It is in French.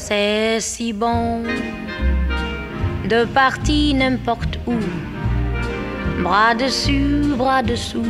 c'est si bon de partir n'importe où, bras dessus, bras dessous.